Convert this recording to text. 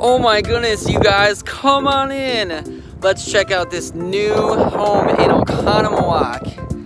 Oh my goodness, you guys, come on in. Let's check out this new home in Oconomowoc.